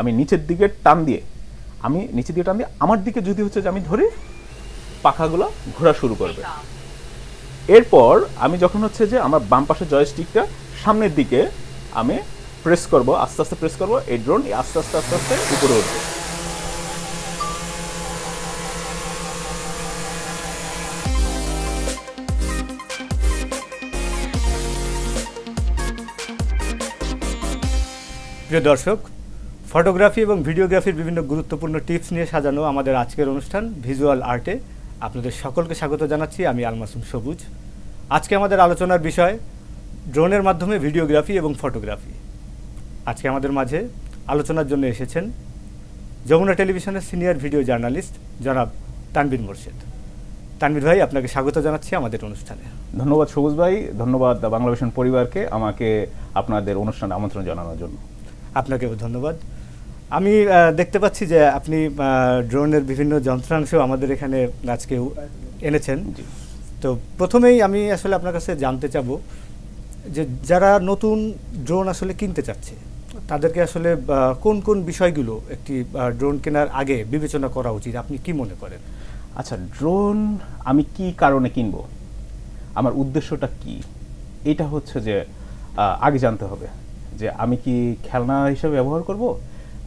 আমি নিচের দিকে টান দিয়ে, আমি নিচের দিকে টান দিয়ে আমার দিকে যদি হচ্ছে যে আমি ধরি, পাখাগুলো ঘোরা শুরু করবে। এরপর আমি যখন হচ্ছে যে আমার বাম পাশে জয়স্টিকটা সামনের দিকে আমি প্রেস করব, আস্তে আস্তে প্রেস করব, এই ড্রোন আস্তে আস্তে আস্তে আস্তে উপরে উঠবে। প্রিয় দর্শক ফটোগ্রাফি এবং ভিডিওগ্রাফির বিভিন্ন গুরুত্বপূর্ণ টিপস নিয়ে সাজানো আমাদের আজকের অনুষ্ঠান ভিজুয়াল আর্টে। আপনাদের সকলকে স্বাগত জানাচ্ছি আমি আলমাসুম সবুজ। আজকে আমাদের আলোচনার বিষয় ড্রোনের মাধ্যমে ভিডিওগ্রাফি এবং ফটোগ্রাফি। আজকে আমাদের মাঝে আলোচনার জন্য এসেছেন যমুনা টেলিভিশনের সিনিয়র ভিডিও জার্নালিস্ট জনাব তানবির মোর্শেদ। তানবির ভাই আপনাকে স্বাগত জানাচ্ছি আমাদের অনুষ্ঠানে। ধন্যবাদ সবুজ ভাই ধন্যবাদ বাংলাদেশের পরিবারকে আমাকে আপনাদের অনুষ্ঠানে আমন্ত্রণ জানানোর জন্য। আপনাকেও ধন্যবাদ। আমি দেখতে পাচ্ছি যে আপনি ড্রোনের বিভিন্ন যন্ত্রাংশ আমাদের এখানে আজকে এনেছেন। তো প্রথমেই আমি আসলে আপনার কাছে জানতে চাবো যে যারা নতুন ড্রোন আসলে কিনতে চাচ্ছে তাদেরকে আসলে কোন কোন বিষয়গুলো একটি ড্রোন কেনার আগে বিবেচনা করা উচিত? আপনি কি মনে করেন? আচ্ছা ড্রোন আমি কি কারণে কিনব? আমার উদ্দেশ্যটা কি? এটা হচ্ছে যে আগে জানতে হবে যে আমি কি খেলনা হিসেবে ব্যবহার করব?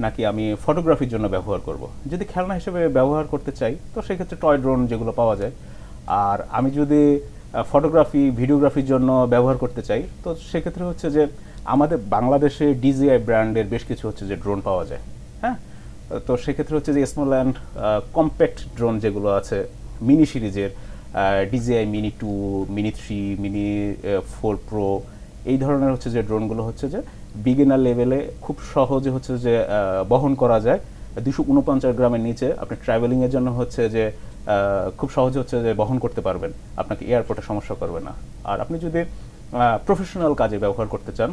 নাকি আমি ফটোগ্রাফির জন্য ব্যবহার করব। যদি খেলনা হিসেবে ব্যবহার করতে চাই, তো সেক্ষেত্রে টয় ড্রোন যেগুলো পাওয়া যায়। আর আমি যদি ফটোগ্রাফি ভিডিওগ্রাফির জন্য ব্যবহার করতে চাই, তো সেক্ষেত্রে হচ্ছে যে আমাদের বাংলাদেশে ডিজিআই ব্র্যান্ডের বেশ কিছু হচ্ছে যে ড্রোন পাওয়া যায়। হ্যাঁ? তো সেক্ষেত্রে হচ্ছে যে স্মল অ্যান্ড কম্প্যাক্ট ড্রোন যেগুলো আছে মিনি সিরিজের DJI mini two mini three mini four pro এই ধরনের হচ্ছে যে ড্রোনগুলো হচ্ছে যে বিগিনার লেভেলে খুব সহজে হচ্ছে যে বহন করা যায়। দুশো উনপঞ্চাশ গ্রামের নিচে আপনি ট্রাভেলিংয়ের জন্য হচ্ছে যে খুব সহজে হচ্ছে যে, বহন করতে পারবেন। আপনাকে এয়ারপোর্টে সমস্যা করবে না। আর আপনি যদি প্রফেশনাল কাজে ব্যবহার করতে চান,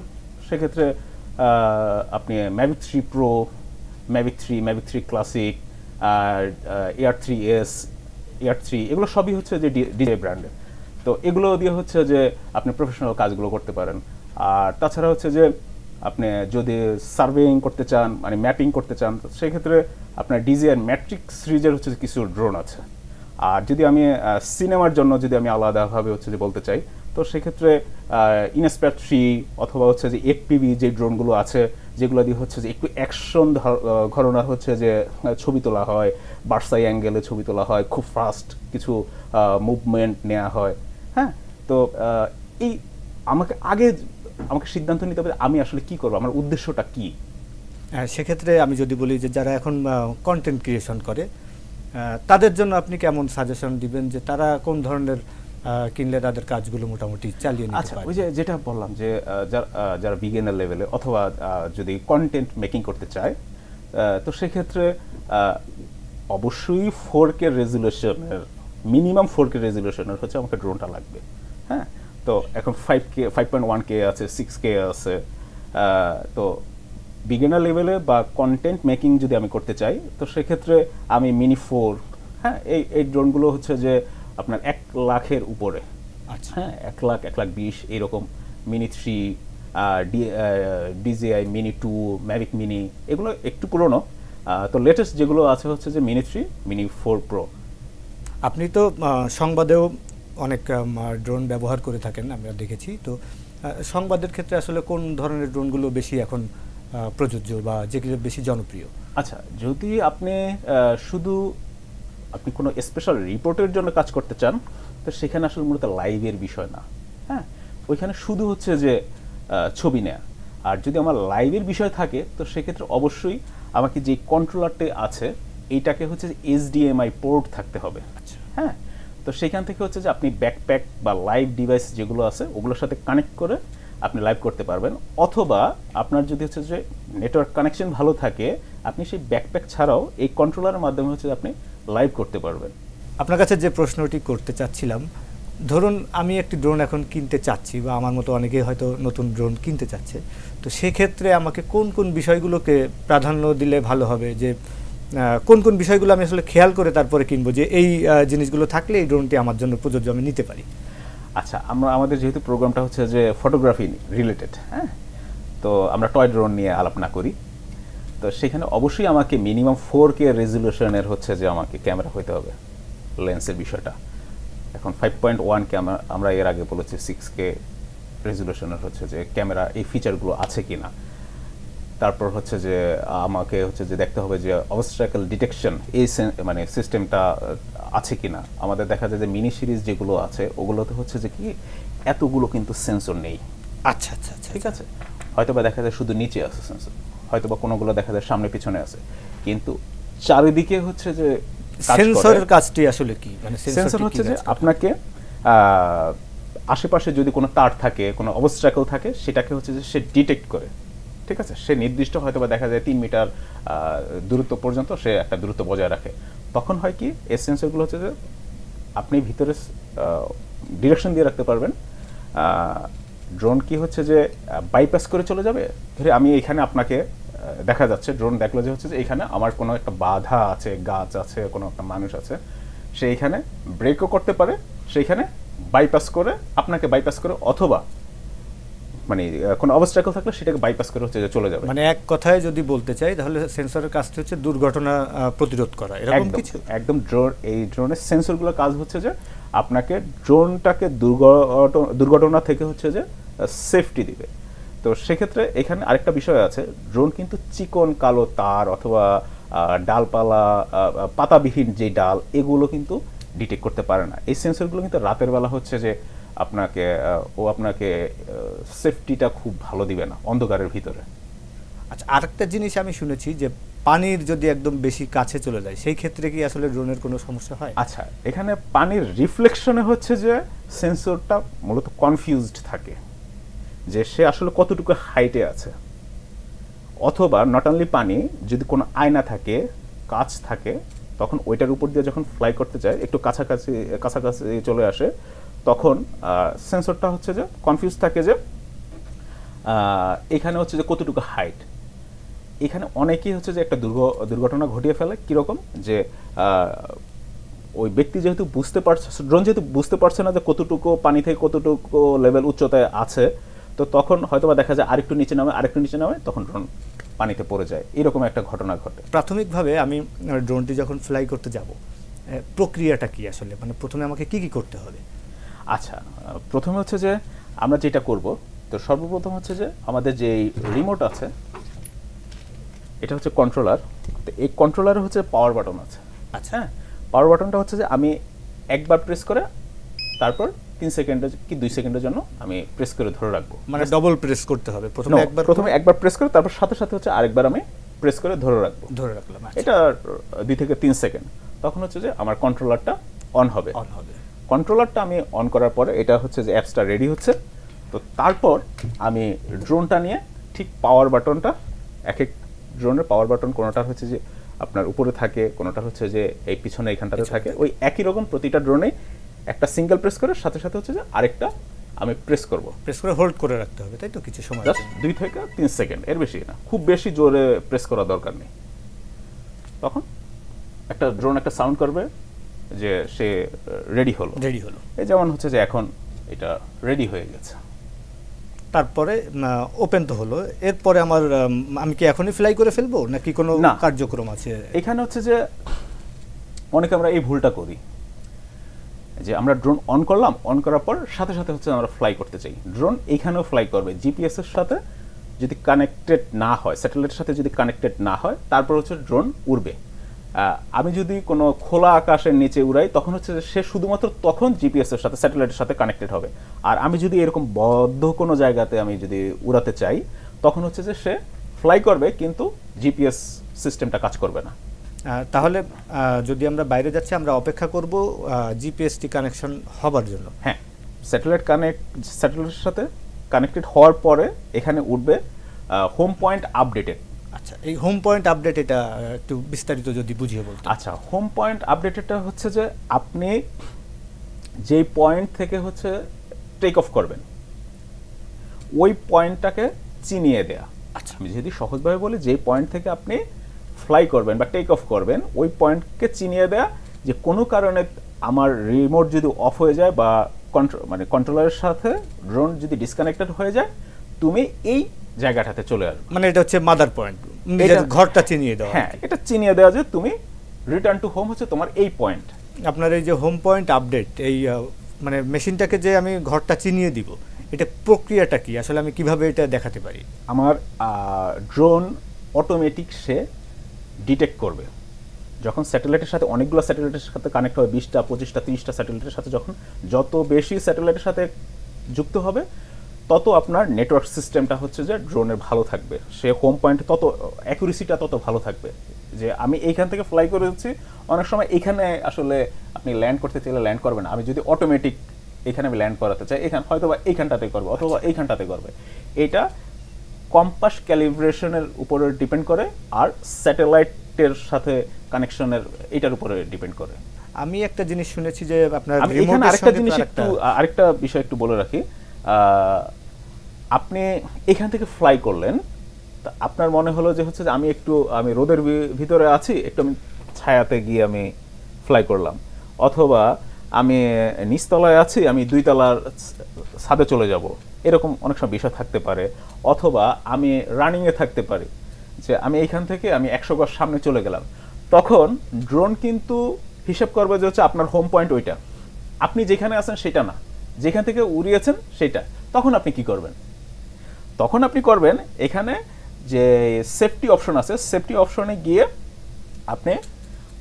সেক্ষেত্রে আপনি Mavic three pro Mavic three Mavic three classic আর Air three S Air three এগুলো সবই হচ্ছে যে ডিজে ব্র্যান্ডের তো এগুলো দিয়ে হচ্ছে যে, আপনি প্রফেশনাল কাজগুলো করতে পারেন। আর তাছাড়া হচ্ছে যে আপনি যদি সার্ভেইং করতে চান মানে ম্যাপিং করতে চান সেক্ষেত্রে আপনার ডিজিআর ম্যাট্রিক সিরিজের হচ্ছে কিছু ড্রোন আছে। আর যদি আমি সিনেমার জন্য যদি আমি আলাদাভাবে হচ্ছে যে বলতে চাই, তো সেক্ষেত্রে ইনস্পেয়ার থ্রি অথবা হচ্ছে যে এফপিভি যে ড্রোনগুলো আছে, যেগুলো দিয়ে হচ্ছে যে একটু অ্যাকশন ঘটনার হচ্ছে যে ছবি তোলা হয়, বার্সাই অ্যাঙ্গেলে ছবি তোলা হয়, খুব ফাস্ট কিছু মুভমেন্ট নেওয়া হয়। হ্যাঁ? তো এই আমাকে আগে আমাকে সিদ্ধান্ত নিতে হবে আমি আসলে কি করব আমার উদ্দেশ্যটা কি? সেক্ষেত্রে আমি যদি বলি যে যারা এখন কন্টেন্ট ক্রিয়েশন করে তাদের জন্য আপনি কেমন সাজেশন দিবেন যে তারা কোন ধরনের কিনলে তাদের কাজগুলো মোটামুটি চালিয়ে নিতে আচ্ছা ওই যে যেটা বললাম যে যারা বিগিনার লেভেলে অথবা যদি কন্টেন্ট মেকিং করতে চায় তো সেক্ষেত্রে অবশ্যই ফোর কে রেজুলেশনের মিনিমাম ফোর কে রেজুলেশনের হচ্ছে আমাকে ড্রোনটা লাগবে। তো এখন five K five point one K আছে সিক্স কে আছে তো বিগিনার লেভেলে বা কন্টেন্ট মেকিং যদি আমি করতে চাই তো সেক্ষেত্রে আমি মিনি ফোর হ্যাঁ এই এই ড্রোনগুলো হচ্ছে যে আপনার এক লাখের উপরে। আচ্ছা। হ্যাঁ এক লাখ এক লাখ বিশ এইরকম mini three D DJI mini two Mavic mini এগুলো একটু পুরনো। তো লেটেস্ট যেগুলো আছে হচ্ছে যে mini three mini four pro আপনি তো সংবাদেও অনেক ড্রোন ব্যবহার করে থাকেন আমরা দেখেছি। তো সংবাদের ক্ষেত্রে আসলে কোন ধরনের ড্রোনগুলো বেশি এখন প্রযোজ্য বা যেগুলো বেশি জনপ্রিয়? আচ্ছা যদি আপনি শুধু আপনি কোনো স্পেশাল রিপোর্টের জন্য কাজ করতে চান তো সেখানে আসলে মূলত লাইভের বিষয় না। হ্যাঁ? ওইখানে শুধু হচ্ছে যে ছবি নেয়া। আর যদি আমার লাইভের বিষয় থাকে তো সেক্ষেত্রে অবশ্যই আমাকে যে কন্ট্রোলারটি আছে এইটাকে হচ্ছে এইচডিএমআই পোর্ট থাকতে হবে। হ্যাঁ? তো সেখান থেকে হচ্ছে যে আপনি ব্যাকপ্যাক বা লাইভ ডিভাইস যেগুলো আছে, ওগুলোর সাথে কানেক্ট করে আপনি লাইভ করতে পারবেন। অথবা আপনার যদি হচ্ছে যে নেটওয়ার্ক কানেকশন ভালো থাকে, আপনি সেই ব্যাকপ্যাক ছাড়াও এই কন্ট্রোলারের মাধ্যমে হচ্ছে আপনি লাইভ করতে পারবেন। আপনার কাছে যে প্রশ্নটি করতে চাচ্ছিলাম, ধরুন আমি একটি ড্রোন এখন কিনতে চাচ্ছি বা আমার মতো অনেকেই হয়তো নতুন ড্রোন কিনতে চাচ্ছে, তো সেক্ষেত্রে আমাকে কোন কোন বিষয়গুলোকে প্রাধান্য দিলে ভালো হবে? যে কোন কোন বিষয়গুলো আমি আসলে খেয়াল করে তারপরে কিনবো যে এই জিনিসগুলো থাকলে এই ড্রোনটি আমার জন্য প্রযোজ্য, আমি নিতে পারি। আচ্ছা আমরা, আমাদের যেহেতু প্রোগ্রামটা হচ্ছে যে ফটোগ্রাফি রিলেটেড হ্যাঁ? তো আমরা টয় ড্রোন নিয়ে আলাপ না করি। তো সেখানে অবশ্যই আমাকে মিনিমাম ফোর কে রেজলিউশনের হচ্ছে যে আমাকে ক্যামেরা হইতে হবে লেন্সের বিষয়টা। এখন ফাইভ পয়েন্ট ওয়ান ক্যামেরা আমরা এর আগে বলেছি সিক্স কে রেজলিউশনের হচ্ছে যে ক্যামেরা এই ফিচারগুলো আছে কি না তারপর হচ্ছে যে আমাকে হচ্ছে যে দেখতে হবে যে অবস্ট্রাকল ডিটেকশন এই মানে সিস্টেমটা আছে কি না আমাদের দেখা যায় যে মিনি সিরিজ যেগুলো আছে ওগুলোতে হচ্ছে যে কি এতগুলো কিন্তু সেন্সর নেই। আচ্ছা আচ্ছা আচ্ছা ঠিক আছে? হয়তো বা দেখা যায় শুধু নিচে আছে সেন্সর হয়তো বা কোনোগুলো দেখা যায় সামনে পিছনে আছে। কিন্তু চারিদিকে হচ্ছে যে সেন্সরের কাজটি আসলে কি? মানে সেন্সর হচ্ছে যে আপনাকে আহ, আশেপাশে যদি কোনো তার থাকে কোনো অবস্ট্রাকল থাকে সেটাকে হচ্ছে যে সে ডিটেক্ট করে। ঠিক আছে? সে নির্দিষ্ট হয়তো বা দেখা যায় তিন মিটার দূরত্ব পর্যন্ত সে একটা দূরত্ব বজায় রাখে। তখন হয় কি এই সেন্সরগুলো হচ্ছে যে আপনি ভিতরে ডিরেকশন দিয়ে রাখতে পারবেন। ড্রোন কি হচ্ছে যে বাইপাস করে চলে যাবে? ধরে আমি এখানে আপনাকে দেখা যাচ্ছে, ড্রোন দেখল যে হচ্ছে যে এখানে আমার কোনো একটা বাধা আছে, গাছ আছে, কোনো একটা মানুষ আছে। সে এখানে ব্রেকও করতে পারে সেইখানে বাইপাস করে, আপনাকে বাইপাস করে, অথবা মানে কোনো অবস্ট্রাকল থাকলে সেটাকে বাইপাস করে হচ্ছে যে চলে যাবে। মানে এক কথায় যদি বলতে চাই তাহলে সেন্সরের কাজটি হচ্ছে দুর্ঘটনা প্রতিরোধ করা এরকম কিছু? একদম ড্রোন এই ড্রোনের সেন্সরগুলোর কাজ হচ্ছে যে আপনাকে ড্রোনটাকে দুর্ঘটনা দুর্ঘটনা থেকে হচ্ছে যে সেফটি দিবে। তো সেক্ষেত্রে এখানে আরেকটা বিষয় আছে ড্রোন কিন্তু চিকন কালো তার অথবা ডালপালা পাতাবিহীন যে ডাল এগুলো কিন্তু ডিটেক্ট করতে পারে না। এই সেন্সরগুলো কিন্তু রাতের বেলা হচ্ছে যে আপনাকে ও আপনাকে সেফটিটা খুব ভালো দিবে না অন্ধকারের ভিতরে। আচ্ছা আরেকটা জিনিস আমি শুনেছি যে পানির যদি একদম বেশি কাছে চলে যায় সেই ক্ষেত্রে কি আসলে ড্রোনের কোনো সমস্যা হয়? আচ্ছা এখানে পানির রিফ্লেকশনে হচ্ছে যে সেন্সরটা মূলত কনফিউজড থাকে যে সে আসলে কতটুকু হাইটে আছে। অথবা নট অনলি পানি যদি কোনো আয়না থাকে কাচ থাকে তখন ওইটার উপর দিয়ে যখন ফ্লাই করতে চায় একটু কাছাকাছি কাছাকাছি চলে আসে তখন সেন্সরটা হচ্ছে যে কনফিউজ থাকে যে এখানে হচ্ছে যে কতটুকু হাইট এখানে অনেকেই হচ্ছে যে একটা দুর্ঘ দুর্ঘটনা ঘটিয়ে ফেলে কীরকম যে ওই ব্যক্তি যেহেতু বুঝতে পারছে ড্রোন যেহেতু বুঝতে পারছে না যে কতটুকু পানি থেকে কতটুকু লেভেল উচ্চতায় আছে, তো তখন হয়তোবা দেখা যায় আরেকটু নিচে নামে, আরেকটু নিচে নামে, তখন ড্রোন পানিতে পড়ে যায়। এরকম একটা ঘটনা ঘটে। প্রাথমিকভাবে আমি ড্রোনটি যখন ফ্লাই করতে যাব প্রক্রিয়াটা কি আসলে? মানে প্রথমে আমাকে কি কি করতে হবে? আচ্ছা প্রথমে হচ্ছে যে আমরা যেটা করব তো সর্বপ্রথম হচ্ছে যে আমাদের যে রিমোট আছে এটা হচ্ছে কন্ট্রোলার তো এই কন্ট্রোলারে হচ্ছে পাওয়ার বাটন আছে। আচ্ছা। হ্যাঁ পাওয়ার বাটনটা হচ্ছে যে আমি একবার প্রেস করে তারপর তিন সেকেন্ডের কি দুই সেকেন্ডের জন্য আমি প্রেস করে ধরে রাখব। মানে ডবল প্রেস করতে হবে। প্রথমে একবার প্রথমে একবার প্রেস করে তারপর সাথে সাথে হচ্ছে আরেকবার আমি প্রেস করে ধরে রাখব। ধরে রাখলাম আচ্ছা, এটা দুই থেকে তিন সেকেন্ড। তখন হচ্ছে যে আমার কন্ট্রোলারটা অন হবে। অন হবে। কন্ট্রোলারটা আমি অন করার পরে এটা হচ্ছে যে অ্যাপসটা রেডি হচ্ছে। তো তারপর আমি ড্রোনটা নিয়ে ঠিক পাওয়ার বাটনটা এক এক ড্রোনের পাওয়ার বাটন কোনোটা হচ্ছে যে আপনার উপরে থাকে কোনোটা হচ্ছে যে এই পিছনে এইখানটাতে থাকে। ওই একই রকম প্রতিটা ড্রোনে একটা সিঙ্গেল প্রেস করে সাথে সাথে হচ্ছে যে আরেকটা আমি প্রেস করব। প্রেস করে হোল্ড করে রাখতে হবে তাই তো? কিছু সময় জাস্ট দুই থেকে তিন সেকেন্ড এর বেশি না। খুব বেশি জোরে প্রেস করা দরকার নেই। তখন একটা ড্রোন একটা সাউন্ড করবে যে সে রেডি হলো। রেডি হলো। এই যেমন হচ্ছে যে এখন এটা রেডি হয়ে গেছে। তারপরে ওপেন তো হলো। এরপরে আমার আমি কি এখনই ফ্লাই করে ফেলব? নাকি কোনো। কার্যক্রম আছে? এখানে হচ্ছে যে অনেকে আমরা এই ভুলটা করি। যে আমরা ড্রোন অন করলাম অন করার পর সাথে সাথে হচ্ছে আমরা ফ্লাই করতে চাই। ড্রোন এইখানেও ফ্লাই করবে। জিপিএস এর সাথে যদি কানেক্টেড না হয় স্যাটেলাইটের সাথে যদি কানেক্টেড না হয় তারপর হচ্ছে ড্রোন উড়বে। আমি যদি কোনো খোলা আকাশের নিচে উড়াই তখন হচ্ছে যে সে শুধুমাত্র তখন জিপিএস এর সাথে স্যাটেলাইটের সাথে কানেক্টেড হবে। আর আমি যদি এরকম বদ্ধ কোনো জায়গাতে আমি যদি উড়াতে চাই তখন হচ্ছে যে সে ফ্লাই করবে কিন্তু জিপিএস সিস্টেমটা কাজ করবে না। তাহলে যদি আমরা বাইরে যাচ্ছি আমরা অপেক্ষা করব জিপিএসটি কানেকশন হবার জন্য। হ্যাঁ স্যাটেলাইট কানেক্ট স্যাটেলাইটের সাথে কানেক্টেড হওয়ার পরে এখানে উঠবে হোম পয়েন্ট আপডেটেড আচ্ছা এই হোম পয়েন্ট আপডেট এটা একটু বিস্তারিত যদি বুঝিয়ে বলতে। আচ্ছা হোম পয়েন্ট আপডেট এটা হচ্ছে যে আপনি যেই পয়েন্ট থেকে হচ্ছে টেক অফ করবেন ওই পয়েন্টটাকে চিনিয়ে দেয়া। আচ্ছা। আমি যদি সহজভাবে বলি যে পয়েন্ট থেকে আপনি ফ্লাই করবেন বা টেক অফ করবেন ওই পয়েন্টকে চিনিয়ে দেয়া যে কোনো কারণে আমার রিমোট যদি অফ হয়ে যায় বা কন্ট্রোল মানে কন্ট্রোলারের সাথে ড্রোন যদি ডিসকানেক্টেড হয়ে যায় তুমি এই জায়গাটাতে চলে আসবে। মানে এটা হচ্ছে মাদার পয়েন্ট ঘরটা চিনিয়ে দেওয়া। হ্যাঁ এটা চিনিয়ে দেওয়া যে তুমি রিটার্ন টু হোম হচ্ছে তোমার এই পয়েন্ট আপনার এই যে হোম পয়েন্ট আপডেট এই মানে মেশিনটাকে যে আমি ঘরটা চিনিয়ে দিব এটা প্রক্রিয়াটা কি? আসলে আমি কীভাবে এটা দেখাতে পারি? আমার ড্রোন অটোমেটিক সে ডিটেক্ট করবে। যখন স্যাটেলাইটের সাথে অনেকগুলো স্যাটেলাইটের সাথে কানেক্ট হবে বিশটা পঁচিশটা তিরিশটা স্যাটেলাইটের সাথে যখন যত বেশি স্যাটেলাইটের সাথে যুক্ত হবে তত আপনার নেটওয়ার্ক সিস্টেমটা হচ্ছে যে ড্রোনের ভালো থাকবে। সে হোম পয়েন্ট তত অ্যাকুরেসিটা তত ভালো থাকবে। যে আমি এইখান থেকে ফ্লাই করে দিচ্ছি অনেক সময় এখানে আসলে আপনি ল্যান্ড করতে চাইলে ল্যান্ড করবেন না। আমি যদি অটোমেটিক এখানে আমি ল্যান্ড করাতে চাই এখানে হয়তো বা এইখানটাতে করবে অথবা এইখানটাতে করবে। এটা কম্পাস ক্যালিব্রেশনের উপরে ডিপেন্ড করে আর স্যাটেলাইটের সাথে কানেকশনের এটার উপরে ডিপেন্ড করে। আমি একটা জিনিস শুনেছি যে আপনার আমি এখানে আরেকটা জিনিস একটু আরেকটা বিষয় একটু বলে রাখি। আপনি এখান থেকে ফ্লাই করলেন, তা আপনার মনে হলো যে হচ্ছে যে আমি একটু, আমি রোদের ভিতরে আছি, একটু আমি ছায়াতে গিয়ে আমি ফ্লাই করলাম। অথবা আমি নিচতলায় আছি, আমি দুই তলার ছাদে চলে যাব। এরকম অনেক সময় বিষয় থাকতে পারে। অথবা আমি রানিংয়ে থাকতে পারি, যে আমি এইখান থেকে আমি একশো গজ সামনে চলে গেলাম। তখন ড্রোন কিন্তু হিসাব করবে যে হচ্ছে আপনার হোম পয়েন্ট ওইটা। আপনি যেখানে আছেন সেটা না। যেখান থেকে উড়িয়েছেন সেটা তখন আপনি কি করবেন? তখন আপনি করবেন এখানে যে সেফটি অপশন আছে সেফটি অপশনে গিয়ে আপনি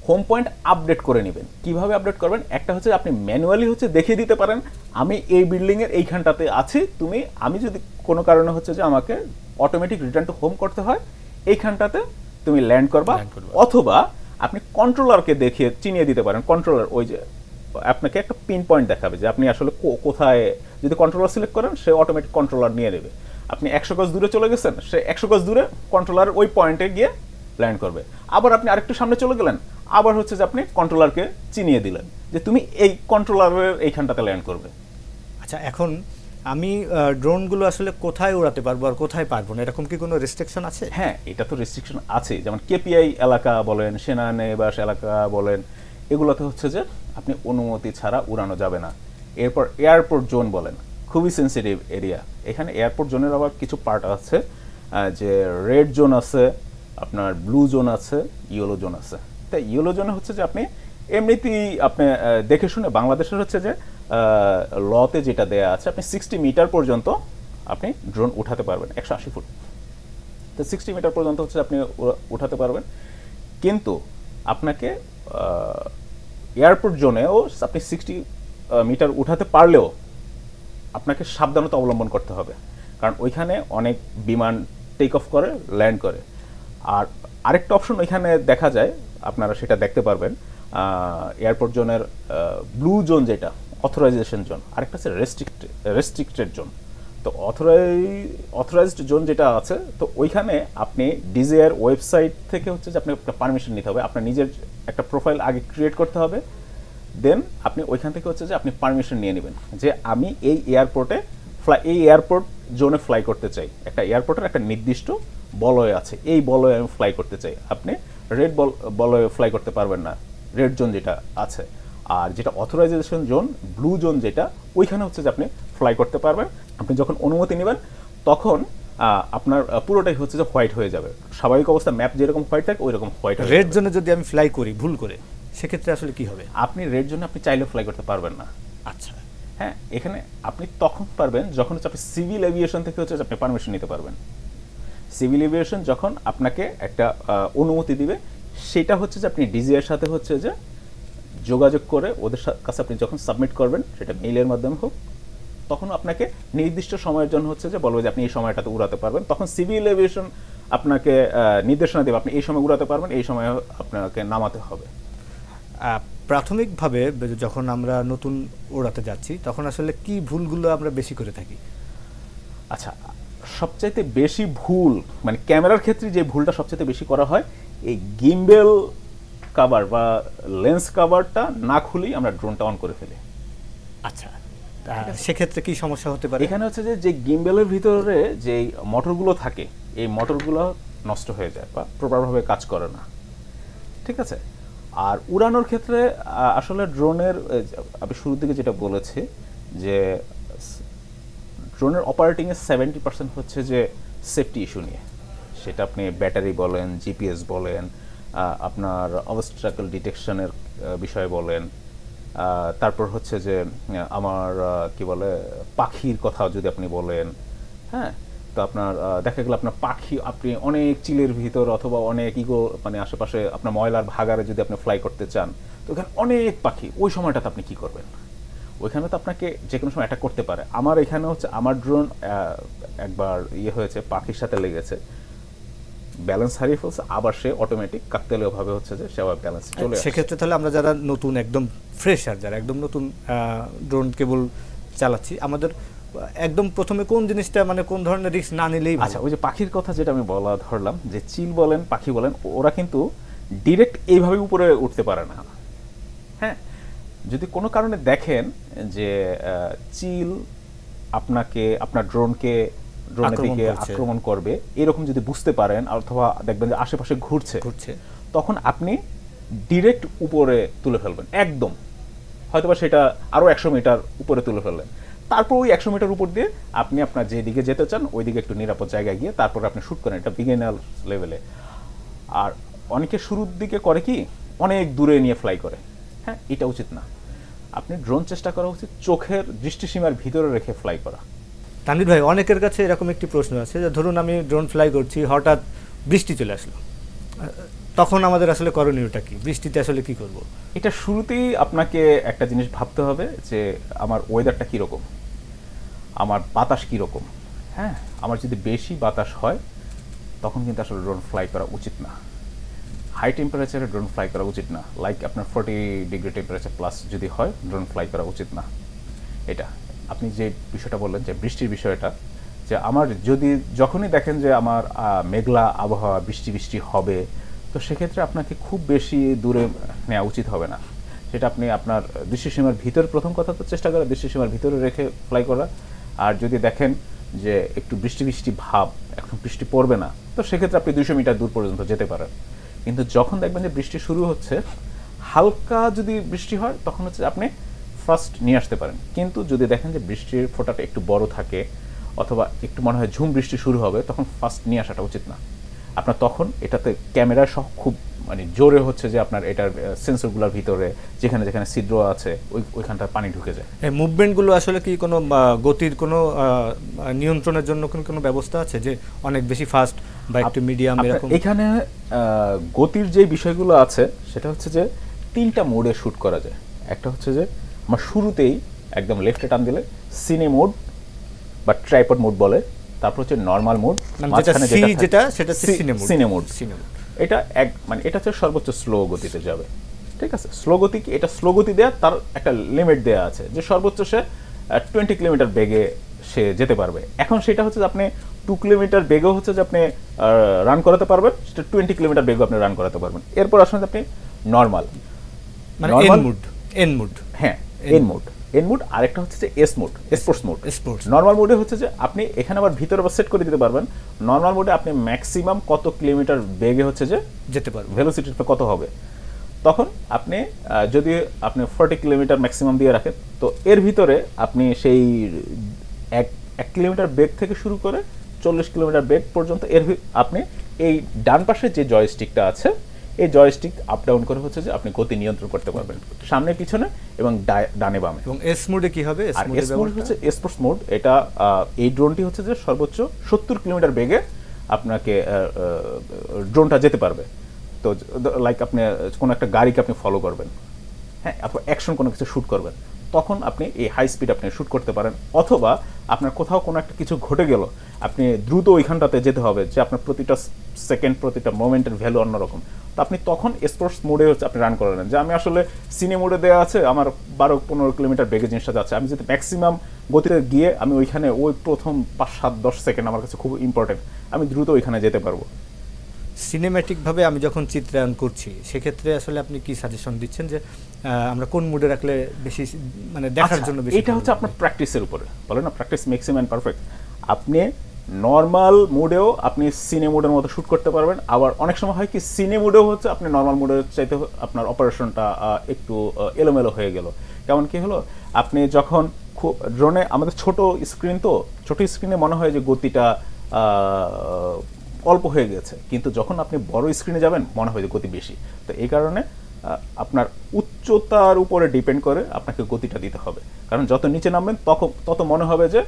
হোম পয়েন্ট আপডেট করে নেবেন। কীভাবে আপডেট করবেন? একটা হচ্ছে আপনি ম্যানুয়ালি হচ্ছে দেখিয়ে দিতে পারেন আমি এই বিল্ডিং এর এইখানটাতে আছি তুমি আমি যদি কোনো কারণে হচ্ছে যে আমাকে অটোমেটিক রিটার্ন টু হোম করতে হয় এইখানটাতে তুমি ল্যান্ড করবা। অথবা আপনি কন্ট্রোলারকে দেখিয়ে চিনিয়ে দিতে পারেন। কন্ট্রোলার ওই যে আপনাকে একটা পিন পয়েন্ট দেখাবে যে আপনি আসলে কোথায় যদি কন্ট্রোলার সিলেক্ট করেন সে অটোমেটিক কন্ট্রোলার নিয়ে নেবে। আপনি একশো গজ দূরে চলে গেছেন সে একশো গজ দূরে কন্ট্রোলার ওই পয়েন্টে গিয়ে ল্যান্ড করবে। আবার আপনি আরেকটু সামনে চলে গেলেন আবার হচ্ছে যে আপনি কন্ট্রোলারকে চিনিয়ে দিলেন যে তুমি এই কন্ট্রোলারের এইখানটাতে ল্যান্ড করবে। আচ্ছা এখন আমি ড্রোনগুলো আসলে কোথায় উড়াতে পারব আর কোথায় পারব না? এরকম কি কোনো রেস্ট্রিকশন আছে? হ্যাঁ এটা তো রেস্ট্রিকশন আছে যেমন কেপিআই এলাকা বলেন সেনানিবাস এলাকা বলেন এগুলোতে হচ্ছে যে আপনি অনুমতি ছাড়া উড়ানো যাবে না। এরপর এয়ারপোর্ট জোন বলেন, খুবই সেন্সিটিভ এরিয়া এখানে এয়ারপোর্ট জোনের আবার কিছু পার্ট আছে যে রেড জোন আছে, আপনার ব্লু জোন আছে ইয়েলো জোন আছে। তাই ইয়েলো জোনে হচ্ছে যে আপনি এমনিতেই আপনি দেখে শুনে বাংলাদেশের হচ্ছে যে লতে যেটা দেয়া আছে, আপনি সিক্সটি মিটার পর্যন্ত আপনি ড্রোন উঠাতে পারবেন, একশো আশি ফুট। তো সিক্সটি মিটার পর্যন্ত হচ্ছে আপনি উঠাতে পারবেন। কিন্তু আপনাকে এয়ারপোর্ট জোনেও আপনি সিক্সটি মিটার উঠাতে পারলেও আপনাকে সাবধানতা অবলম্বন করতে হবে। কারণ ওইখানে অনেক বিমান টেক অফ করে ল্যান্ড করে। আর আরেকটা অপশন ওইখানে দেখা যায়, আপনারা সেটা দেখতে পারবেন এয়ারপোর্ট জোনের ব্লু জোন যেটা অথরাইজেশন জোন আরেকটা আছে রেস্ট্রিক্ট রেস্ট্রিক্টেড জোন তো অথরাই অথরাইজড জোন যেটা আছে, তো ওইখানে আপনি ডিজেয়ার ওয়েবসাইট থেকে হচ্ছে যে আপনি পারমিশন নিতে হবে। আপনার নিজের একটা প্রোফাইল আগে ক্রিয়েট করতে হবে। দেন আপনি ওইখান থেকে হচ্ছে যে আপনি পারমিশন নিয়ে নেবেন যে আমি এই এয়ারপোর্টে ফ্লাই এই এয়ারপোর্ট জোনে ফ্লাই করতে চাই। একটা এয়ারপোর্টের একটা নির্দিষ্ট বলয় আছে। এই বলয়ে আমি ফ্লাই করতে চাই। আপনি রেড বল, বলয়ে ফ্লাই করতে পারবেন না। রেড জোন যেটা আছে। আর যেটা অথরাইজেশন জোন ব্লু জোন যেটা, ওইখানে হচ্ছে যে আপনি ফ্লাই করতে পারবেন। আপনি যখন অনুমতি নেবেন তখন আপনার পুরোটাই হচ্ছে যে হোয়াইট হয়ে যাবে। স্বাভাবিক অবস্থা ম্যাপ যেরকম হোয়াইট থাকে ওই রকম হোয়াইট রেড জন্য যদি আমি ফ্লাই করি ভুল করে সেক্ষেত্রে আসলে কি হবে? আপনি রেড জন্য আপনি চাইলেও ফ্লাই করতে পারবেন না। আচ্ছা। হ্যাঁ এখানে আপনি তখন পারবেন যখন হচ্ছে আপনি সিভিল এভিয়েশন থেকে হচ্ছে আপনি পারমিশন নিতে পারবেন। সিভিল এভিয়েশন যখন আপনাকে একটা অনুমতি দিবে সেটা হচ্ছে যে আপনি ডিজিআর সাথে হচ্ছে যে যোগাযোগ করে ওদের কাছে আপনি যখন সাবমিট করবেন সেটা মেইলের মাধ্যমে হোক তখন আপনাকে নির্দিষ্ট সময়ের জন্য হচ্ছে যে বলবে যে আপনি এই সময়টাতে উড়াতে পারবেন। তখন সিভিল এভিয়েশন আপনাকে নির্দেশনা দেবে আপনি এই সময় উড়াতে পারবেন এই সময় আপনাকে নামাতে হবে। প্রাথমিকভাবে যখন আমরা নতুন ওড়াতে যাচ্ছি তখন আসলে কি ভুলগুলো আমরা বেশি করে থাকি? আচ্ছা সবচাইতে বেশি ভুল মানে ক্যামেরার ক্ষেত্রে যে ভুলটা সবচাইতে বেশি করা হয় এই গিম্বেল কাভার বা লেন্স কাভারটা না খুলেই আমরা ড্রোনটা অন করে ফেলি। আচ্ছা সেক্ষেত্রে কি সমস্যা হতে পারে? এখানে হচ্ছে যে যে গিম্বেলের ভিতরে যে মোটরগুলো থাকে এই মোটরগুলো নষ্ট হয়ে যায় বা প্রপারভাবে কাজ করে না। ঠিক আছে? আর উড়ানোর ক্ষেত্রে আসলে ড্রোনের আমি শুরুর দিকে যেটা বলেছি যে ড্রোনের অপারেটিংয়ে সেভেন্টি পার্সেন্ট হচ্ছে যে সেফটি ইস্যু নিয়ে। সেটা আপনি ব্যাটারি বলেন জিপিএস বলেন আপনার অবস্ট্রাকল ডিটেকশনের বিষয়ে বলেন তারপর হচ্ছে যে আমার কি বলে, পাখির কথা যদি আপনি বলেন হ্যাঁ? তো আপনার দেখা গেল আপনার পাখি, আপনি অনেক চিলের ভিতর অথবা অনেক ইগো মানে আশেপাশে আপনার ময়লার ভাগারে যদি আপনি ফ্লাই করতে চান, তো ওখানে অনেক পাখি, ওই সময়টাতে আপনি কি করবেন? ওইখানে তো আপনাকে যে কোনো সময় অ্যাটাক করতে পারে। আমার এখানে হচ্ছে, আমার ড্রোন একবার ইয়ে হয়েছে, পাখির সাথে লেগেছে। ব্যালেন্স হারিয়ে ফেলছে আবার সে অটোমেটিক কাকতালীয় ভাবে হচ্ছে যে সে আবার ব্যালেন্স চলে সেক্ষেত্রে তাহলে আমরা যারা নতুন একদম ফ্রেশার যারা একদম নতুন ড্রোন কেবল চালাচ্ছি আমাদের একদম প্রথমে কোন জিনিসটা মানে কোন ধরনের রিস্ক না নিলেই? আচ্ছা ওই যে পাখির কথা যেটা আমি বলা ধরলাম যে চিল বলেন পাখি বলেন ওরা কিন্তু ডিরেক্ট এইভাবে উপরে উঠতে পারে না। হ্যাঁ? যদি কোনো কারণে দেখেন যে চিল আপনাকে আপনার ড্রোনকে ড্রোনের আক্রমণ দিকে আক্রমণ করবে এরকম যদি বুঝতে পারেন অথবা দেখবেন যে আশেপাশে ঘুরছে ঘুরছে। তখন আপনি ডিরেক্ট উপরে তুলে ফেলবেন একদম। হয়তোবা সেটা আরও একশো মিটার উপরে তুলে ফেললেন। তারপর ওই একশো মিটার উপর দিয়ে আপনি আপনার যে দিকে যেতে চান ওই দিকে একটু নিরাপদ জায়গায় গিয়ে তারপর আপনি শ্যুট করেন এটা বিগিনার লেভেলে আর অনেকে শুরুর দিকে করে কি অনেক দূরে নিয়ে ফ্লাই করে। হ্যাঁ এটা উচিত না। আপনি ড্রোন চেষ্টা করা উচিত চোখের দৃষ্টিসীমার ভিতরে রেখে ফ্লাই করা। তানভীর ভাই, অনেকের কাছে এরকম একটি প্রশ্ন আছে যে, ধরুন আমি ড্রোন ফ্লাই করছি, হঠাৎ বৃষ্টি চলে আসলো। তখন আমাদের আসলে করণীয়টা কি? বৃষ্টিতে আসলে কি করব? এটা শুরুতেই আপনাকে একটা জিনিস ভাবতে হবে যে, আমার ওয়েদারটা কীরকম? আমার বাতাস কীরকম? হ্যাঁ আমার যদি বেশি বাতাস হয়, তখন কিন্তু আসলে ড্রোন ফ্লাই করা উচিত না। হাই টেম্পারেচারে ড্রোন ফ্লাই করা উচিত না। লাইক আপনার ফোর্টি ডিগ্রি টেম্পারেচার প্লাস যদি হয় ড্রোন ফ্লাই করা উচিত না। এটা। আপনি যে বিষয়টা বললেন, যে বৃষ্টির বিষয়টা, যে আমার যদি যখনই দেখেন যে আমার মেঘলা আবহাওয়া, বৃষ্টি বৃষ্টি হবে, তো সেক্ষেত্রে আপনাকে খুব বেশি দূরে নেওয়া উচিত হবে না। সেটা আপনি আপনার দৃশ্যসীমার ভিতর, প্রথম কথা তো চেষ্টা করা দৃশ্যসীমার ভিতরে রেখে ফ্লাই করা। আর যদি দেখেন যে একটু বৃষ্টি বৃষ্টি ভাব, এখন বৃষ্টি পড়বে না, তো সেক্ষেত্রে আপনি দুশো মিটার দূর পর্যন্ত যেতে পারেন। কিন্তু যখন দেখবেন যে বৃষ্টি শুরু হচ্ছে, হালকা যদি বৃষ্টি হয়, তখন হচ্ছে আপনি ফার্স্ট নিয়ে আসতে পারেন। কিন্তু যদি দেখেন যে বৃষ্টির ফোঁটাটা একটু বড় থাকে অথবা একটু মনে হয় ঝুম বৃষ্টি শুরু হবে তখন ফার্স্ট নিয়ে আসাটা উচিত না। আপনার তখন এটাতে ক্যামেরা সহ খুব মানে জোরে হচ্ছে যে আপনার এটার সেন্সরগুলোর ভিতরে যেখানে যেখানে ছিদ্র আছে ওই ওইখানটা পানি ঢুকে যায়। এই মুভমেন্টগুলো আসলে কি কোনো গতির কোনো নিয়ন্ত্রণের জন্য কোনো কোনো ব্যবস্থা আছে? যে অনেক বেশি ফাস্ট বা একটু মিডিয়াম এরকম? এখানে আহ, গতির যে বিষয়গুলো আছে সেটা হচ্ছে যে তিনটা মোডে শ্যুট করা যায়। একটা হচ্ছে যে আমার শুরুতেই একদম লেফটে টান দিলে সিনে মোড বা ট্রাইপড মোড বলে তারপর হচ্ছে নর্মাল মোড মানে যেটা সেটা হচ্ছে cine mode। সিনে মোড এটা এক মানে এটা হচ্ছে সর্বোচ্চ স্লো গতিতে যাবে। ঠিক আছে? স্লো গতি কি? এটা স্লো গতি দেয়া তার একটা লিমিট দেয়া আছে যে সর্বোচ্চ সে টোয়েন্টি কিলোমিটার বেগে সে যেতে পারবে। এখন সেটা হচ্ছে যে আপনি টু কিলোমিটার বেগেও হচ্ছে যে আপনি রান করাতে পারবেন সেটা টোয়েন্টি কিলোমিটার বেগও আপনি রান করাতে পারবেন। এরপর আসলে আপনি নর্মাল মানে এন মুড এন মুড হ্যাঁ এন মোড এন মোড আরেকটা হচ্ছে যে S mode sports mode sports normal মোডে হচ্ছে যে আপনি এখানে আবার ভিতরে আবার সেট করে দিতে পারবেন। নর্মাল মোডে আপনি ম্যাক্সিমাম কত কিলোমিটার বেগে হচ্ছে যে যেতে পারব ভেলোসিটিটা কত হবে? তখন আপনি যদি আপনি ফোর্টি কিলোমিটার ম্যাক্সিমাম দিয়ে রাখেন তো এর ভিতরে আপনি সেই এক এক কিলোমিটার বেগ থেকে শুরু করে চল্লিশ কিলোমিটার বেগ পর্যন্ত এর আপনি এই ডান পাশে যে জয়স্টিকটা আছে এই জয়স্টিক আপ ডাউন করে হচ্ছে যে আপনি গতি নিয়ন্ত্রণ করতে পারবেন। সামনে পিছনে এবং ডানে বামে। এবং এস মোডে কি হবে? এস আর মুডে এস মোড হচ্ছে স্পোর্টস মোড এটা এই ড্রোনটি হচ্ছে যে সর্বোচ্চ সত্তর কিলোমিটার বেগে আপনাকে ড্রোনটা যেতে পারবে। তো লাইক আপনি কোনো একটা গাড়িকে আপনি ফলো করবেন। হ্যাঁ অ্যাকশন কোনো কিছু শ্যুট করবেন। তখন আপনি এই হাই স্পিড আপনি শ্যুট করতে পারেন। অথবা আপনার কোথাও কোনো একটা কিছু ঘটে গেল, আপনি দ্রুত ওইখানটাতে যেতে হবে যে আপনার প্রতিটা সেকেন্ড প্রতিটা মোমেন্টের ভ্যালু অন্যরকম। তো আপনি তখন স্পোর্টস মোডে হচ্ছে আপনি রান করেন যে আমি আসলে সিনে মোডে দেওয়া আছে, আমার বারো, পনেরো কিলোমিটার বেগে জিনিসটা যাচ্ছে। আমি যদি ম্যাক্সিমাম গতিতে গিয়ে আমি ওইখানে ওই প্রথম পাঁচ, সাত, দশ সেকেন্ড আমার কাছে খুব ইম্পর্টেন্ট আমি দ্রুত ওইখানে যেতে পারব। সিনেম্যাটিক ভাবে আমি যখন চিত্রায়ন করছি সেক্ষেত্রে আসলে আপনি কি সাজেশন দিচ্ছেন যে আমরা কোন মুডে রাখলে বেশি মানে দেখার আচ্ছা, জন্য বেশি এটা হচ্ছে আপনার প্র্যাকটিসের উপরে। বলে না প্র্যাকটিস অ্যান্ড পারফেক্ট আপনি নর্মাল মুডেও আপনি সিনে মোডের মতো শুট করতে পারবেন। আবার অনেক সময় হয় কি সিনে মুডেও হচ্ছে আপনি নর্মাল মোডের চাইতে আপনার অপারেশনটা একটু এলোমেলো হয়ে গেল। কেমন কি হলো? আপনি যখন খুব ড্রোনে আমাদের ছোট স্ক্রিন তো ছোট স্ক্রিনে মনে হয় যে গতিটা অল্প হয়ে গেছে। কিন্তু যখন আপনি বড় স্ক্রিনে যাবেন মনে হয় যে গতি বেশি। তো এই কারণে আপনার উচ্চতার উপরে ডিপেন্ড করে আপনাকে গতিটা দিতে হবে। কারণ যত নিচে নামবেন তখন তত মনে হবে যে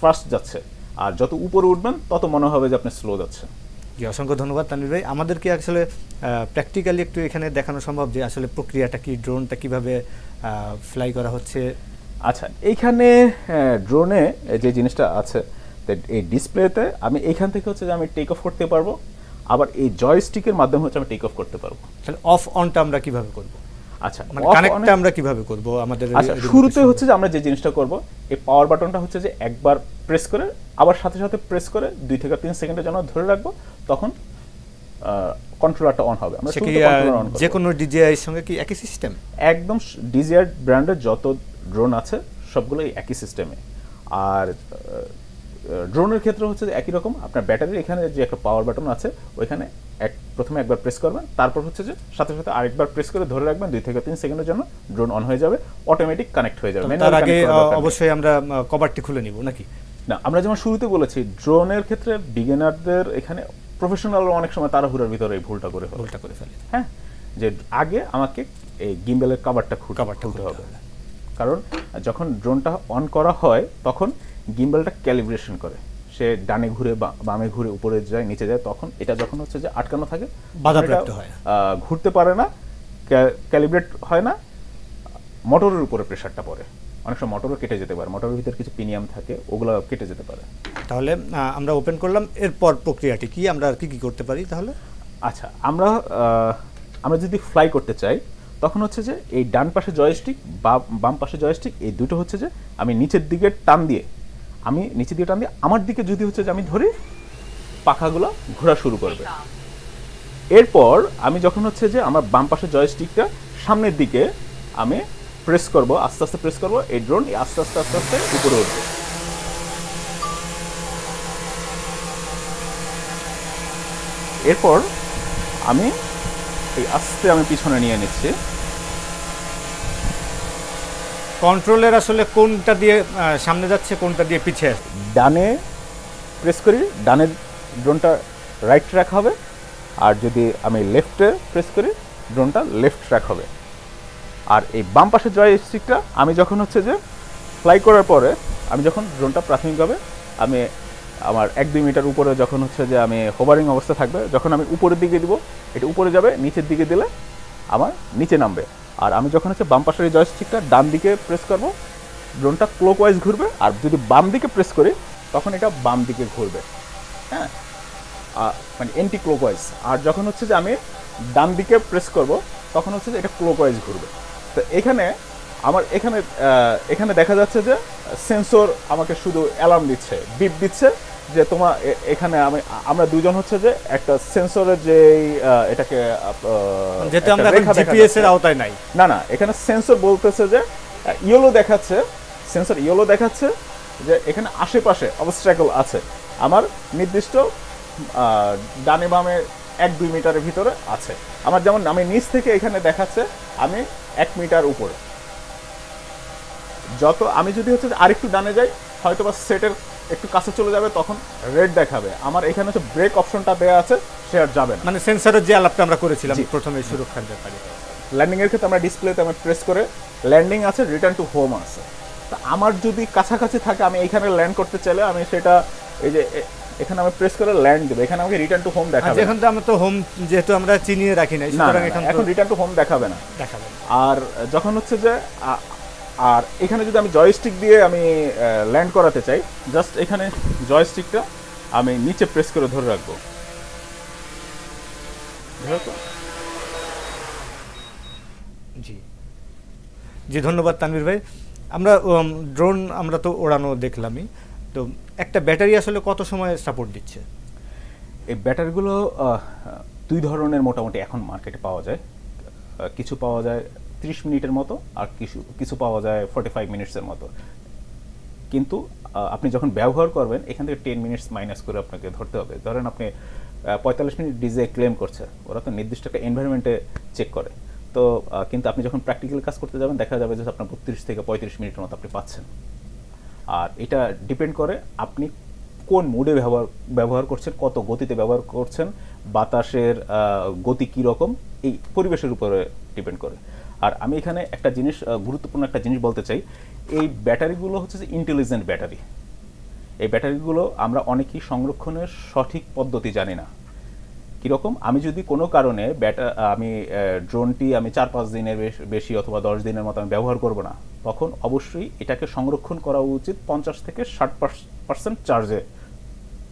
ফাস্ট যাচ্ছে। আর যত উপরে উঠবেন তত মনে হবে যে আপনি স্লো যাচ্ছে জি অসংখ্য ধন্যবাদ তানভীর ভাই। আমাদেরকে আসলে প্র্যাকটিক্যালি একটু এখানে দেখানো সম্ভব যে আসলে প্রক্রিয়াটা কি ড্রোনটা কীভাবে ফ্লাই করা হচ্ছে? আচ্ছা এইখানে ড্রোনে যে জিনিসটা আছে এই ডিসপ্লেতে আমি এইখান থেকে হচ্ছে যে আমি টেক অফ করতে পারব আবার এই জয়স্টিকের মাধ্যমে হচ্ছে আমি টেক অফ করতে পারব। তাহলে অফ অনটা আমরা কীভাবে করব? আচ্ছা মানে কানেক্টটা আমরা কীভাবে করব আমাদের আচ্ছা শুরুতে হচ্ছে যে আমরা যে জিনিসটা করব এই পাওয়ার বাটনটা হচ্ছে যে একবার প্রেস করে আবার সাথে সাথে প্রেস করে দুই থেকে তিন সেকেন্ডের জন্য ধরে রাখব তখন কন্ট্রোলারটা অন হবে। আমরা যে। কোনো ডিজিআই এর সঙ্গে কি একই সিস্টেম একদম ডিজিআর ব্র্যান্ডের যত ড্রোন আছে সবগুলোই একই সিস্টেমে আর ড্রোনের ক্ষেত্রে হচ্ছে যে একই রকম আপনার ব্যাটারির এখানে যে একটা পাওয়ার বাটন আছে ওইখানে এক প্রথমে একবার প্রেস করবেন তারপর হচ্ছে যে সাথে সাথে আরেকবার প্রেস করে ধরে রাখবেন দুই থেকে তিন সেকেন্ডের জন্য ড্রোন অন হয়ে যাবে অটোমেটিক কানেক্ট হয়ে যাবে তার আগে। অবশ্যই আমরা কভারটি খুলে নিব নাকি? না আমরা যেমন শুরুতে বলেছি ড্রোনের ক্ষেত্রে বিগিনারদের এখানে প্রফেশনাল অনেক সময় তাড়াহুড়ার ভিতরে এই ভুলটা করে ভুলটা করে ফেলে। হ্যাঁ যে আগে আমাকে এই গিম্বেলের কাভারটা খুলতে হবে। কারণ যখন ড্রোনটা অন করা হয় তখন গিম্বেলটা ক্যালিব্রেশন করে। সে ডানে ঘুরে বামে ঘুরে উপরে যায় নিচে যায় তখন এটা যখন হচ্ছে যে আটকানো থাকে বাধাপ্রাপ্ত হয়। ঘুরতে পারে না ক্যালিব্রেট হয় না মোটরের উপরে প্রেশারটা পড়ে। অনেক সময় মোটরও কেটে যেতে পারে মোটরের ভিতরে কিছু পিনিয়াম থাকে ওগুলো কেটে যেতে পারে। তাহলে আমরা ওপেন করলাম এরপর প্রক্রিয়াটি কি? আমরা আর কি কি করতে পারি তাহলে? আচ্ছা আমরা আমরা যদি ফ্লাই করতে চাই তখন হচ্ছে যে এই ডান পাশে জয়স্টিক বা বাম পাশে জয়স্টিক এই দুটো হচ্ছে যে আমি নিচের দিকে টান দিয়ে আমি নিচে দিকে টান দিয়ে আমার দিকে যদি হচ্ছে যে আমি ধরি, পাখাগুলো ঘোরা শুরু করবে। এরপর আমি যখন হচ্ছে যে আমার বাম পাশে জয়স্টিকটা সামনের দিকে আমি প্রেস করব, আস্তে আস্তে প্রেস করব, এই ড্রোন আস্তে আস্তে আস্তে আস্তে উপরে উঠবে। এরপর আমি এই আস্তে আমি পিছনে নিয়ে নিচ্ছি। কন্ট্রোলের আসলে কোনটা দিয়ে সামনে যাচ্ছে, কোনটা দিয়ে পিছিয়ে ডানে প্রেস করি, ডানে ড্রোনটা রাইট ট্র্যাক হবে। আর যদি আমি লেফটে প্রেস করি ড্রোনটা লেফট ট্র্যাক হবে। আর এই বাম পাশের জয় স্টিকটা আমি যখন হচ্ছে যে ফ্লাই করার পরে, আমি যখন ড্রোনটা প্রাথমিকভাবে, আমি আমার এক দুই মিটার উপরে যখন হচ্ছে যে আমি হোভারিং অবস্থা থাকবে, যখন আমি উপরের দিকে দিব, এটা উপরে যাবে, নিচের দিকে দিলে আমার নিচে নামবে। আর আমি যখন হচ্ছে বাম পাশের এই জয়স্টিকটা ডান দিকে প্রেস করব ড্রোনটা ক্লোকওয়াইজ ঘুরবে, আর যদি বাম দিকে প্রেস করি, তখন এটা বাম দিকে ঘুরবে হ্যাঁ? মানে এন্টি ক্লোকওয়াইজ আর যখন হচ্ছে যে আমি ডান দিকে প্রেস করব, তখন হচ্ছে যে এটা ক্লোকওয়াইজ ঘুরবে। তো এখানে আমার এখানে এখানে দেখা যাচ্ছে যে সেন্সর আমাকে শুধু অ্যালার্ম দিচ্ছে বিপ দিচ্ছে যে তোমার এখানে আমি আমরা দুজন হচ্ছে যে একটা সেন্সরের যে এটাকে একটা আমরা এখন জিপিএস এর আওতায় নাই। না না এখানে সেন্সর বলতেছে যে ইয়েলো দেখাচ্ছে সেন্সর ইয়েলো দেখাচ্ছে যে এখানে আশেপাশে অবস্ট্রাকল আছে। আমার নির্দিষ্ট ডানে বামে এক দুই মিটারের ভিতরে আছে। আমার যেমন আমি নিচ থেকে এখানে দেখাচ্ছে আমি এক মিটার উপরে। যত আমি যদি হচ্ছে আরেকটু ডানে যাই হয়তো বা সেটের একটু কাছে চলে যাবে তখন রেড দেখাবে। আমার এখানে হচ্ছে ব্রেক অপশনটা দেওয়া আছে সে আর যাবে না। মানে সেন্সরের যে আলাপটা আমরা করেছিলাম প্রথমে সুরক্ষার ব্যাপারে। ল্যান্ডিং এর ক্ষেত্রে আমরা ডিসপ্লেতে আমি প্রেস করে ল্যান্ডিং আছে রিটার্ন টু হোম আছে। তা আমার যদি কাছাকাছি থাকে আমি এখানে ল্যান্ড করতে চাইলে আমি সেটা এই যে এখানে আমি প্রেস করে ল্যান্ড দেবো। এখানে আমাকে রিটার্ন টু হোম দেখাবে যেখান তো আমরা তো হোম যেহেতু আমরা চিনিয়ে রাখি না, সুতরাং এখন এখন রিটার্ন টু হোম দেখাবে না। দেখাবে আর যখন হচ্ছে যে আর এখানে যদি আমি জয়স্টিক দিয়ে আমি ল্যান্ড করাতে চাই জাস্ট এখানে জয়স্টিকটা আমি নিচে প্রেস করে ধরে রাখব। জি। জি ধন্যবাদ তানভীর ভাই। আমরা ড্রোন আমরা তো ওড়ানো দেখলামই। তো একটা ব্যাটারি আসলে কত সময় সাপোর্ট দিচ্ছে? এই ব্যাটারিগুলো দুই ধরনের মোটামুটি এখন মার্কেটে পাওয়া যায়। কিছু পাওয়া যায় ত্রিশ মিনিটের মতো আর কিছু কিছু পাওয়া যায় ফর্টি ফাইভ মিনিটসের মতো। কিন্তু আপনি যখন ব্যবহার করবেন, এখান থেকে টেন মিনিটস মাইনাস করে আপনাকে ধরতে হবে। ধরেন আপনি পঁয়তাল্লিশ মিনিট ডিজে ক্লেম করছে, ওরা তো নির্দিষ্ট একটা এনভায়রনমেন্টে চেক করে। তো কিন্তু আপনি যখন প্র্যাকটিক্যাল কাজ করতে যাবেন, দেখা যাবে যে আপনার বত্রিশ থেকে পঁয়ত্রিশ মিনিটের মতো আপনি পাচ্ছেন। আর এটা ডিপেন্ড করে আপনি কোন মুডে ব্যবহার ব্যবহার করছেন, কত গতিতে ব্যবহার করছেন, বাতাসের গতি কী রকম এই পরিবেশের উপরে ডিপেন্ড করে। আর আমি এখানে একটা জিনিস গুরুত্বপূর্ণ একটা জিনিস বলতে চাই। এই ব্যাটারিগুলো হচ্ছে যে ইন্টেলিজেন্ট ব্যাটারি এই ব্যাটারিগুলো আমরা অনেকেই সংরক্ষণের সঠিক পদ্ধতি জানি না। কীরকম? আমি যদি কোনো কারণে ব্যাটা আমি ড্রোনটি আমি চার পাঁচ দিনের বেশ- অথবা দশ দিনের মতো আমি ব্যবহার করব না, তখন অবশ্যই এটাকে সংরক্ষণ করা উচিত পঞ্চাশ থেকে ষাট পার্সেন্ট চার্জে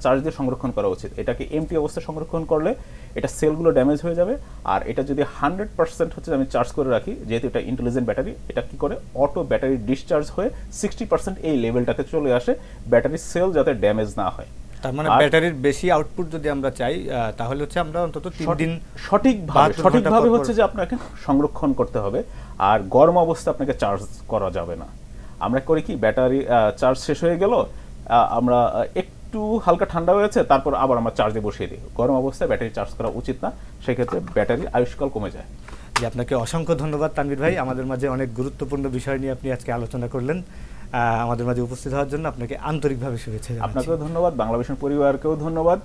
চার্জ দিয়ে সংরক্ষণ করা উচিত। এটাকে এমটি অবস্থায় সংরক্ষণ করলে এটা সেলগুলো ড্যামেজ হয়ে যাবে। আর এটা যদি হান্ড্রেড পার্সেন্ট হচ্ছে আমি চার্জ করে রাখি যেহেতু এটা ইন্টেলিজেন্ট ব্যাটারি এটা কি করে? অটো ব্যাটারি ডিসচার্জ হয়ে সিক্সটি পার্সেন্ট এই লেভেলটাতে চলে আসে ব্যাটারি সেল যাতে ড্যামেজ না হয়। তার মানে ব্যাটারির বেশি আউটপুট যদি আমরা চাই তাহলে হচ্ছে আমরা অন্তত তিন দিন সঠিকভাবে সঠিকভাবে হচ্ছে যে আপনাকে সংরক্ষণ করতে হবে। আর গরম অবস্থা আপনাকে চার্জ করা যাবে না। আমরা করি কি? ব্যাটারি চার্জ শেষ হয়ে গেল আমরা আহ, একটু হালকা ঠান্ডা হয়েছে তারপর আবার আমরা চার্জে বসিয়ে দিই। গরম অবস্থায় ব্যাটারি চার্জ করা উচিত না সেক্ষেত্রে ব্যাটারির আয়ুষ্কাল কমে যায়। যে আপনাকে অসংখ্য ধন্যবাদ তানভীর ভাই। আমাদের মাঝে অনেক গুরুত্বপূর্ণ বিষয় নিয়ে আপনি আজকে আলোচনা করলেন। আমাদের মাঝে উপস্থিত হওয়ার জন্য আপনাকে আন্তরিকভাবে শুভেচ্ছা। আপনাকেও ধন্যবাদ বাংলাদেশের পরিবারকেও ধন্যবাদ।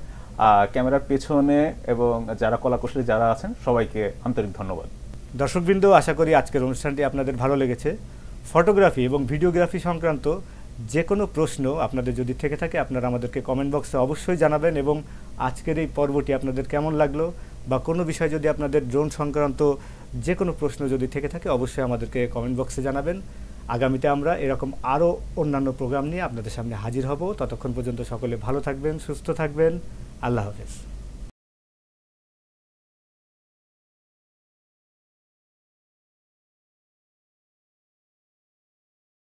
ক্যামেরার পেছনে এবং যারা কলাকুশলী যারা আছেন সবাইকে আন্তরিক ধন্যবাদ। দর্শকবৃন্দ আশা করি আজকের অনুষ্ঠানটি আপনাদের ভালো লেগেছে। ফটোগ্রাফি এবং ভিডিওগ্রাফি সংক্রান্ত যে কোনো প্রশ্ন আপনাদের যদি থেকে থাকে, আপনারা আমাদেরকে কমেন্ট বক্সে অবশ্যই জানাবেন এবং আজকের এই পর্বটি আপনাদের কেমন লাগল বা কোনো বিষয় যদি আপনাদের ড্রোন সংক্রান্ত যে কোনো প্রশ্ন যদি থেকে থাকে, অবশ্যই আমাদেরকে কমেন্ট বক্সে জানাবেন। আগামীতে আমরা এরকম আরও অন্যান্য প্রোগ্রাম নিয়ে আপনাদের সামনে হাজির হব। ততক্ষণ পর্যন্ত সকলে ভালো থাকবেন, সুস্থ থাকবেন। আল্লাহ হাফেজ।